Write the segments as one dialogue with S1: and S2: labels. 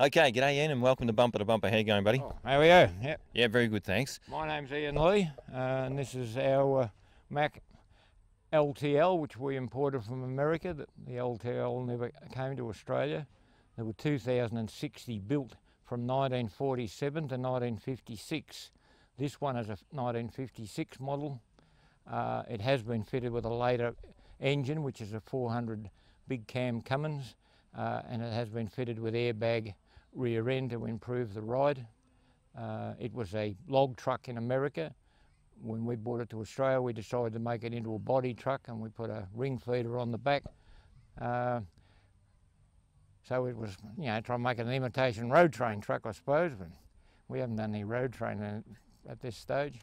S1: Okay, g'day Ian and welcome to Bumper to Bumper. How you going, buddy?
S2: Oh, how are you? Yep.
S1: Yeah, very good, thanks.
S2: My name's Ian Lee, uh, and this is our uh, Mack LTL, which we imported from America. The, the LTL never came to Australia. There were 2,060 built from 1947 to 1956. This one is a 1956 model. Uh, it has been fitted with a later engine, which is a 400 big cam Cummins, uh, and it has been fitted with airbag rear end to improve the ride. Uh, it was a log truck in America. When we brought it to Australia, we decided to make it into a body truck and we put a Ringfeder on the back. Uh, so it was, you know, trying to make an imitation road train truck, I suppose, but we haven't done any road train at this stage.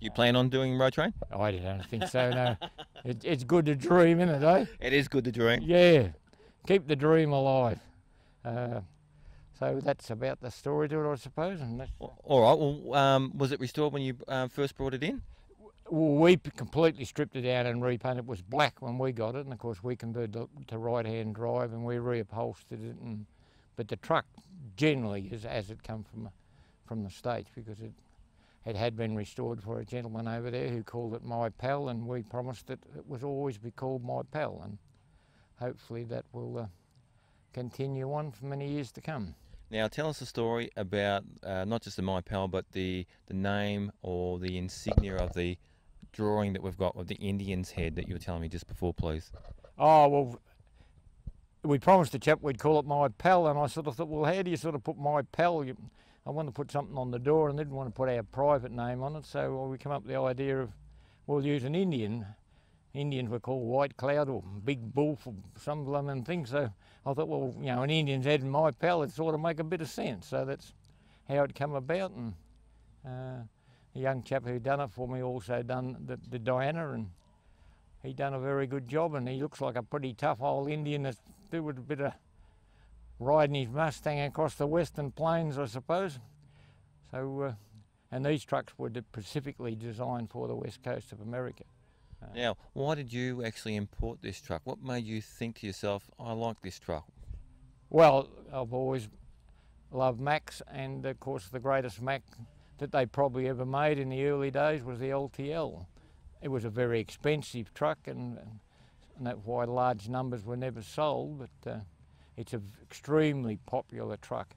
S1: You plan on doing road train?
S2: I don't think so, no. it, it's good to dream, isn't it, eh?
S1: It is good to dream.
S2: Yeah, keep the dream alive. Uh, so that's about the story to it, I suppose. And that's,
S1: All right. Well, um, was it restored when you uh, first brought it in?
S2: we completely stripped it out and repainted. It was black when we got it, and of course we converted it to right-hand drive and we reupholstered it. And but the truck generally is as it come from from the states because it it had been restored for a gentleman over there who called it My Pal, and we promised that it was always be called My Pal, and hopefully that will uh, continue on for many years to come.
S1: Now, tell us a story about uh, not just the My Pal, but the, the name or the insignia of the drawing that we've got of the Indian's head that you were telling me just before, please.
S2: Oh, well, we promised the chap we'd call it My Pal, and I sort of thought, well, how do you sort of put My Pal? I wanted to put something on the door and didn't want to put our private name on it, so we come up with the idea of we'll use an Indian. Indians were called White Cloud or Big Bull for some blooming thing, so I thought, well, you know, an Indian's head and My Pal, it sort of make a bit of sense, so that's how it come about, and uh, the young chap who done it for me also done the, the Diana, and he done a very good job, and he looks like a pretty tough old Indian that's do with a bit of riding his Mustang across the western plains, I suppose. So, uh, and these trucks were specifically designed for the west coast of America.
S1: Now, why did you actually import this truck? What made you think to yourself, I like this truck?
S2: Well, I've always loved Macks, and of course, the greatest Mack that they probably ever made in the early days was the LTL. It was a very expensive truck, and, and that's why large numbers were never sold, but uh, it's an extremely popular truck.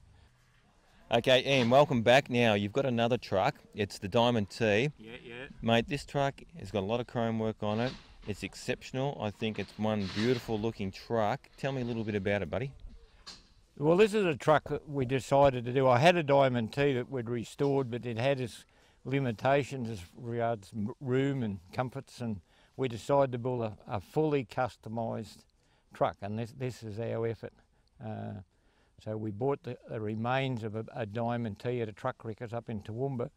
S1: Okay, Ian, welcome back. Now, you've got another truck. It's the Diamond T.
S2: Yeah, yeah.
S1: Mate, this truck has got a lot of chrome work on it. It's exceptional. I think it's one beautiful looking truck. Tell me a little bit about it, buddy.
S2: Well, this is a truck that we decided to do. I had a Diamond T that we'd restored, but it had its limitations as regards room and comforts, and we decided to build a, a fully customised truck, and this, this is our effort. Uh, so we bought the, the remains of a, a Diamond T at a truck wreckers up in Toowoomba,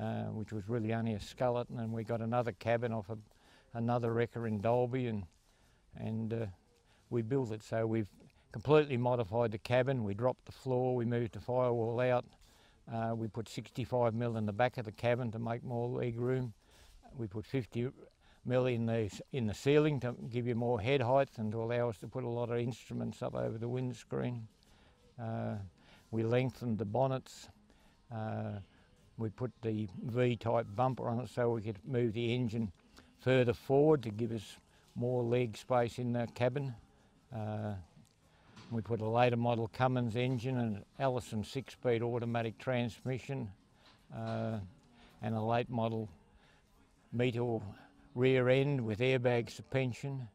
S2: uh, which was really only a skeleton, and we got another cabin off a, another wrecker in Dalby, and and uh, we built it. So we've completely modified the cabin. We dropped the floor. We moved the firewall out. Uh, we put 65 mil in the back of the cabin to make more leg room. We put 50 mil in the in the ceiling to give you more head height and to allow us to put a lot of instruments up over the windscreen. Uh, we lengthened the bonnets. Uh, we put the V-type bumper on it so we could move the engine further forward to give us more leg space in the cabin. Uh, we put a later model Cummins engine and an Allison six-speed automatic transmission uh, and a late model Meritor rear end with airbag suspension.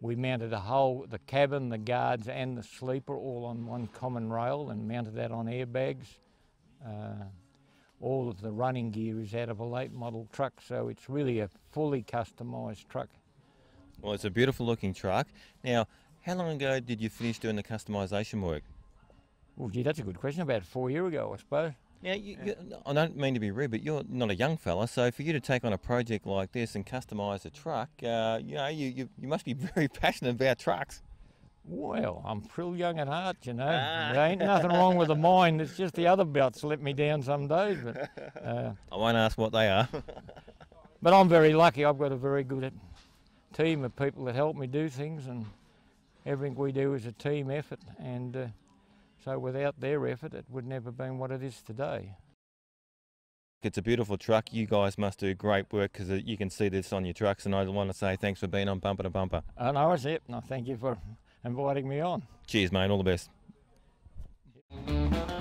S2: We mounted a whole, the cabin, the guards and the sleeper all on one common rail and mounted that on airbags. Uh, all of the running gear is out of a late model truck, so it's really a fully customised truck.
S1: Well, it's a beautiful looking truck. Now, how long ago did you finish doing the customisation work?
S2: Well, gee, that's a good question. About four year ago, I suppose.
S1: Now, you, you, I don't mean to be rude, but you're not a young fella, so for you to take on a project like this and customise a truck, uh, you know, you, you, you must be very passionate about trucks.
S2: Well, I'm pretty young at heart, you know.
S1: Ah.
S2: There ain't nothing wrong with the mind. It's just the other belts let me down some days. But, uh,
S1: I won't ask what they are.
S2: but I'm very lucky. I've got a very good team of people that help me do things, and everything we do is a team effort. And uh, So without their effort, it would never have been what it is today.
S1: It's a beautiful truck. You guys must do great work because uh, you can see this on your trucks. And I want to say thanks for being on Bumper to Bumper.
S2: And I was it. No, thank you for inviting me on.
S1: Cheers, mate. All the best.